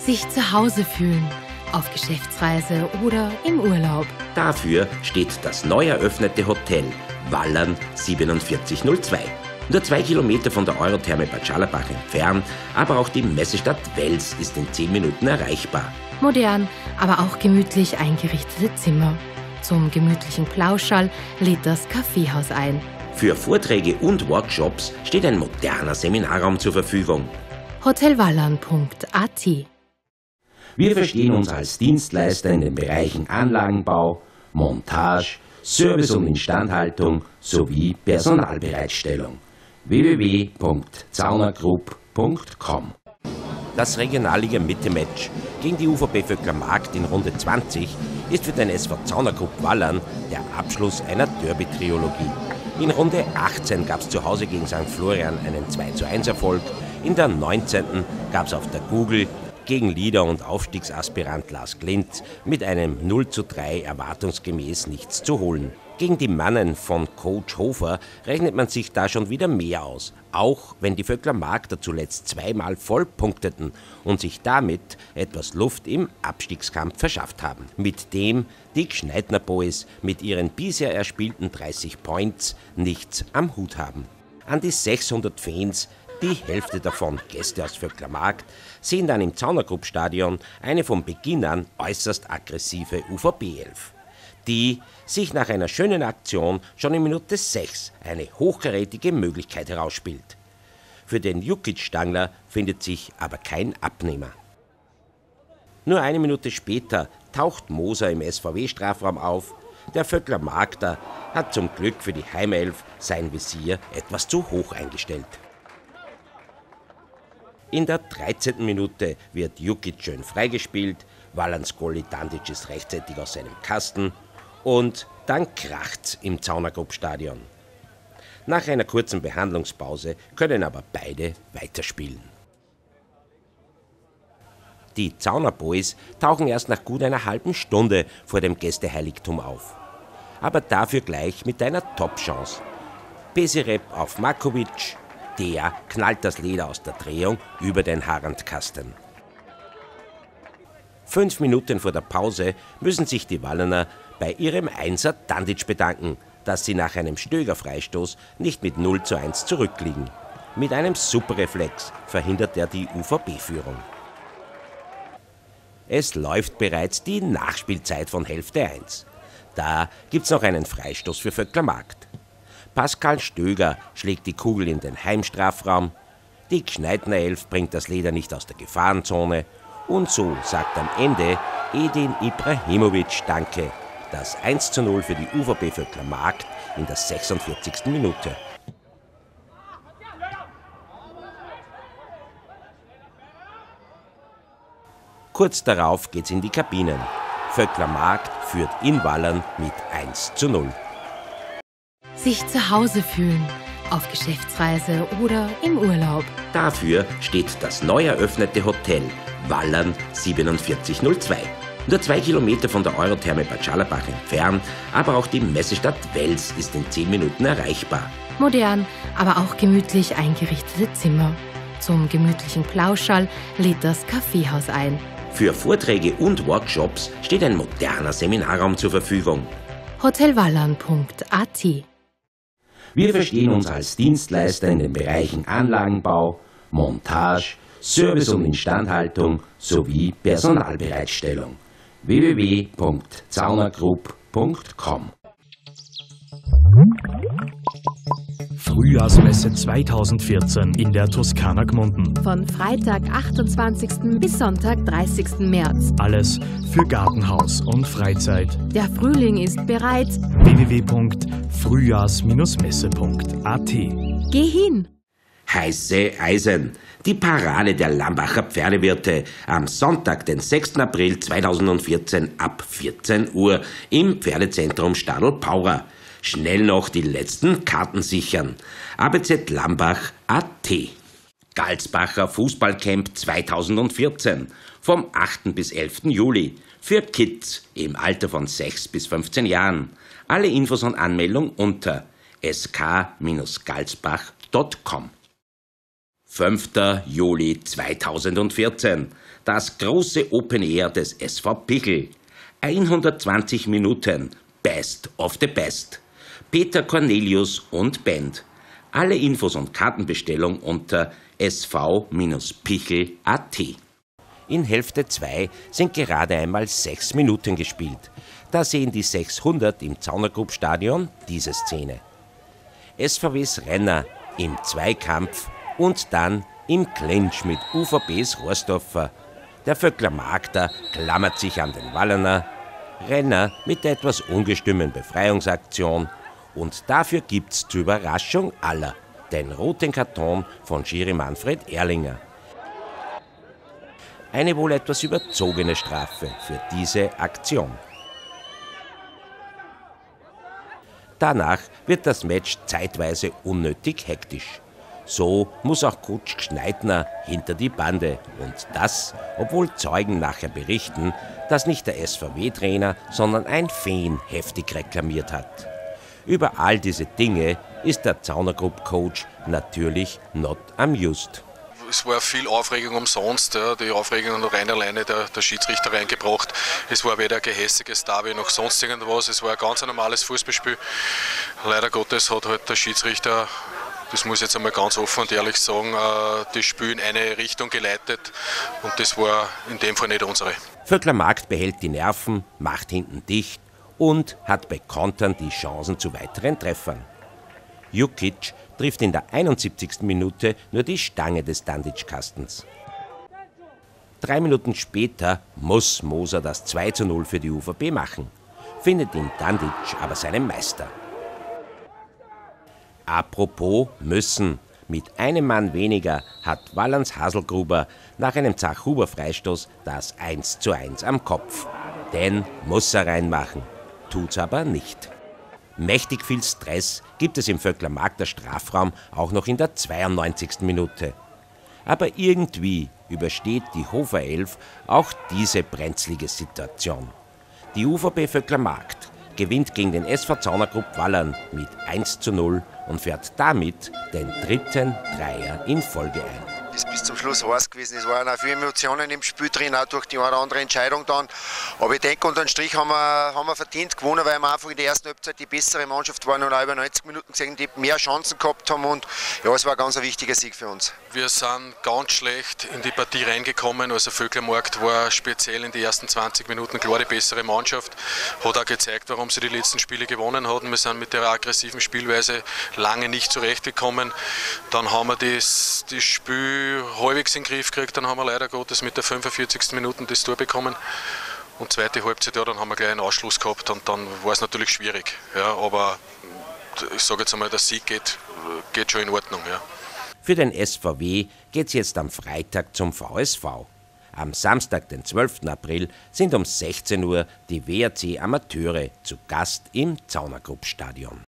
Sich zu Hause fühlen, auf Geschäftsreise oder im Urlaub. Dafür steht das neu eröffnete Hotel Wallern 4702. Nur zwei Kilometer von der Eurotherme Bad Scharlabach entfernt, aber auch die Messestadt Wels ist in zehn Minuten erreichbar. Modern, aber auch gemütlich eingerichtete Zimmer. Zum gemütlichen Plauschall lädt das Kaffeehaus ein. Für Vorträge und Workshops steht ein moderner Seminarraum zur Verfügung. hotelwallern.at Wir verstehen uns als Dienstleister in den Bereichen Anlagenbau, Montage, Service und Instandhaltung sowie Personalbereitstellung. www.zaunergroup.com Das Regionalliga Mitte-Match gegen die UVB Vöckler Markt in Runde 20 ist für den SV Zaunergrupp Wallern der Abschluss einer Derby-Triologie. In Runde 18 gab es zu Hause gegen St. Florian einen 2 Erfolg. In der 19. gab es auf der Google gegen Leader und Aufstiegsaspirant Lars Glint mit einem 0 zu 3 erwartungsgemäß nichts zu holen. Gegen die Mannen von Coach Hofer rechnet man sich da schon wieder mehr aus, auch wenn die Vöckler Magder zuletzt zweimal voll punkteten und sich damit etwas Luft im Abstiegskampf verschafft haben, mit dem die Gschneidner Boys mit ihren bisher erspielten 30 Points nichts am Hut haben. An die 600 Fans die Hälfte davon Gäste aus Vöcklermarkt, sehen dann im Zaunergruppstadion eine von Beginn an äußerst aggressive UVB-Elf die sich nach einer schönen Aktion schon in Minute 6 eine hochkarätige Möglichkeit herausspielt. Für den Jukic-Stangler findet sich aber kein Abnehmer. Nur eine Minute später taucht Moser im SVW-Strafraum auf. Der Vöckler Magder hat zum Glück für die Heimelf sein Visier etwas zu hoch eingestellt. In der 13. Minute wird Jukic schön freigespielt, Valans Goli Dandic ist rechtzeitig aus seinem Kasten und dann kracht's im Zaunergruppstadion. Nach einer kurzen Behandlungspause können aber beide weiterspielen. Die Zaunerboys tauchen erst nach gut einer halben Stunde vor dem Gästeheiligtum auf. Aber dafür gleich mit einer Top-Chance. Pesirep auf Markovic, der knallt das Leder aus der Drehung über den Harandkasten. Fünf Minuten vor der Pause müssen sich die Wallener bei ihrem Einser Dandic bedanken, dass sie nach einem Stöger-Freistoß nicht mit 0 zu 1 zurückliegen. Mit einem Superreflex verhindert er die UVB-Führung. Es läuft bereits die Nachspielzeit von Hälfte 1. Da gibt's noch einen Freistoß für Vöcklermarkt. Pascal Stöger schlägt die Kugel in den Heimstrafraum. Die Gschneidner Elf bringt das Leder nicht aus der Gefahrenzone und so sagt am Ende Edin Ibrahimovic Danke. Das 1 zu 0 für die UVB Vöckler Markt in der 46. Minute. Kurz darauf geht's in die Kabinen. Vöckler Markt führt in Wallern mit 1 zu 0. Sich zu Hause fühlen, auf Geschäftsreise oder im Urlaub. Dafür steht das neu eröffnete Hotel Wallern 4702. Nur zwei Kilometer von der Eurotherme Bad Scharlabach entfernt, aber auch die Messestadt Wels ist in zehn Minuten erreichbar. Modern, aber auch gemütlich eingerichtete Zimmer. Zum gemütlichen Plauschall lädt das Kaffeehaus ein. Für Vorträge und Workshops steht ein moderner Seminarraum zur Verfügung. hotelwallern.at Wir verstehen uns als Dienstleister in den Bereichen Anlagenbau, Montage, Service und Instandhaltung sowie Personalbereitstellung. www.zaunergroup.com Frühjahrsmesse 2014 in der Toskana Gmunden. Von Freitag, 28. bis Sonntag, 30. März. Alles für Gartenhaus und Freizeit. Der Frühling ist bereit. www.frühjahrs-messe.at Geh hin! Heiße Eisen. Die Parade der Lambacher Pferdewirte am Sonntag, den 6. April 2014 ab 14 Uhr im Pferdezentrum Stadl-Paurer. Schnell noch die letzten Karten sichern. ABZ Lambach AT. Galsbacher Fußballcamp 2014 vom 8. bis 11. Juli für Kids im Alter von 6 bis 15 Jahren. Alle Infos und Anmeldung unter sk-galsbach.com. 5. Juli 2014. Das große Open Air des SV Pichel. 120 Minuten. Best of the Best. Peter Cornelius und Band. Alle Infos und Kartenbestellung unter sv-pichel.at. In Hälfte 2 sind gerade einmal 6 Minuten gespielt. Da sehen die 600 im Zaunergrub-Stadion diese Szene. SVWs Renner im Zweikampf und dann im Clinch mit UVBs Rohrsdorfer. Der Vöckler Magda klammert sich an den Wallener. Renner mit der etwas ungestümmen Befreiungsaktion. Und dafür gibt's zur Überraschung aller den roten Karton von Schiri Manfred Erlinger. Eine wohl etwas überzogene Strafe für diese Aktion. Danach wird das Match zeitweise unnötig hektisch. So muss auch Coach Schneidner hinter die Bande. Und das, obwohl Zeugen nachher berichten, dass nicht der SVW-Trainer, sondern ein Feen heftig reklamiert hat. Über all diese Dinge ist der Zaunergrupp-Coach natürlich not amused es war viel Aufregung umsonst. Ja. Die Aufregung hat rein alleine der, der Schiedsrichter reingebracht. Es war weder ein gehässiges Derby noch sonst irgendwas. Es war ein ganz normales Fußballspiel. Leider Gottes hat halt der Schiedsrichter das muss ich jetzt einmal ganz offen und ehrlich sagen, äh, das Spiel in eine Richtung geleitet und das war in dem Fall nicht unsere. Vöckler Markt behält die Nerven, macht hinten dicht und hat bei Kontern die Chancen zu weiteren Treffern. Jukic trifft in der 71. Minute nur die Stange des Dandic-Kastens. Drei Minuten später muss Moser das 2 zu 0 für die UVB machen, findet in Dandic aber seinen Meister. Apropos müssen. Mit einem Mann weniger hat Wallans Haselgruber nach einem Zachhuber-Freistoß das 1 zu 1 am Kopf. Den muss er reinmachen, tut's aber nicht. Mächtig viel Stress gibt es im Vöckler Markter Strafraum auch noch in der 92. Minute. Aber irgendwie übersteht die Hofer Elf auch diese brenzlige Situation. Die UVB Vöckler Markt gewinnt gegen den SV Zaunergrupp Wallern mit 1 zu 0 und fährt damit den dritten Dreier in Folge ein ist bis zum Schluss heiß gewesen. Es waren auch viele Emotionen im Spiel drin, auch durch die eine oder andere Entscheidung dann. Aber ich denke, unter dem Strich haben wir, haben wir verdient gewonnen, weil wir einfach in der ersten Halbzeit die bessere Mannschaft waren und auch über 90 Minuten gesehen, die mehr Chancen gehabt haben. Und ja, es war ein ganz ein wichtiger Sieg für uns. Wir sind ganz schlecht in die Partie reingekommen. Also Vöcklermarkt war speziell in den ersten 20 Minuten klar die bessere Mannschaft. Hat auch gezeigt, warum sie die letzten Spiele gewonnen hatten. Wir sind mit der aggressiven Spielweise lange nicht zurechtgekommen. Dann haben wir das, das Spiel halbwegs in den Griff gekriegt. Dann haben wir leider Gottes mit der 45. Minute das Tor bekommen. Und zweite Halbzeit, ja, dann haben wir gleich einen Ausschluss gehabt und dann war es natürlich schwierig. Ja, aber ich sage jetzt einmal, der Sieg geht, geht schon in Ordnung. Ja. Für den SVW geht es jetzt am Freitag zum VSV. Am Samstag, den 12. April, sind um 16 Uhr die WRC Amateure zu Gast im Zaunergruppstadion.